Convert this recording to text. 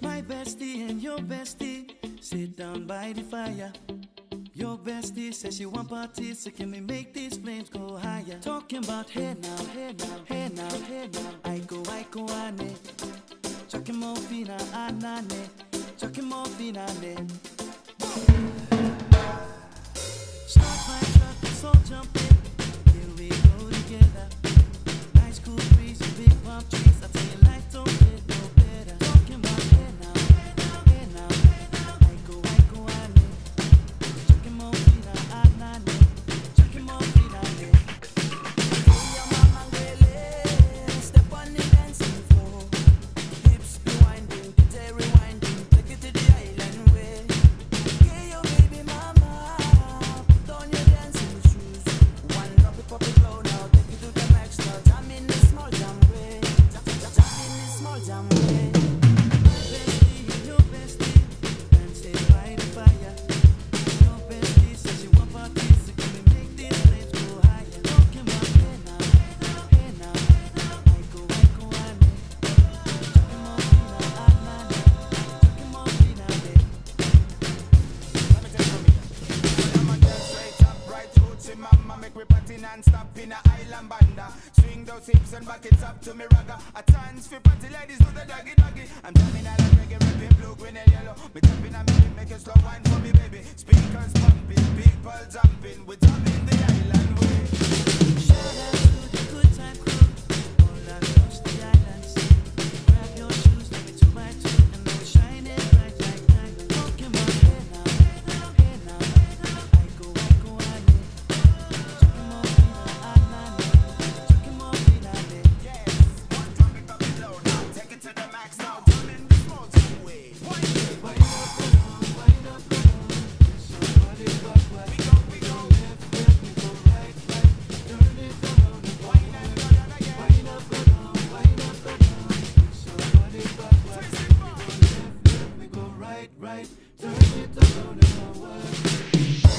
My bestie and your bestie sit down by the fire. Your bestie says she want parties, so can we make these flames go higher? Talking about hey now, hey now, hey now, hey now. Iko, Iko, I ane. Chucking more fina, anane. Chucking more fina, ne. Stop my truck, so jump. Like we party non-stop in a island banda. Swing those hips and back it up to me ragga. A chance for party ladies do the doggy doggy. I'm jamming out like reggae, rapping blue, green and yellow. Me jumping on me, make a slow wine for me baby. Speakers pumping, people jumping. right, right. Turn it around and forward.